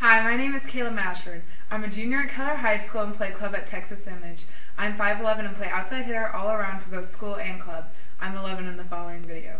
Hi, my name is Kayla Mashburn. I'm a junior at Keller High School and play club at Texas Image. I'm 5'11 and play outside hitter all around for both school and club. I'm 11 in the following video.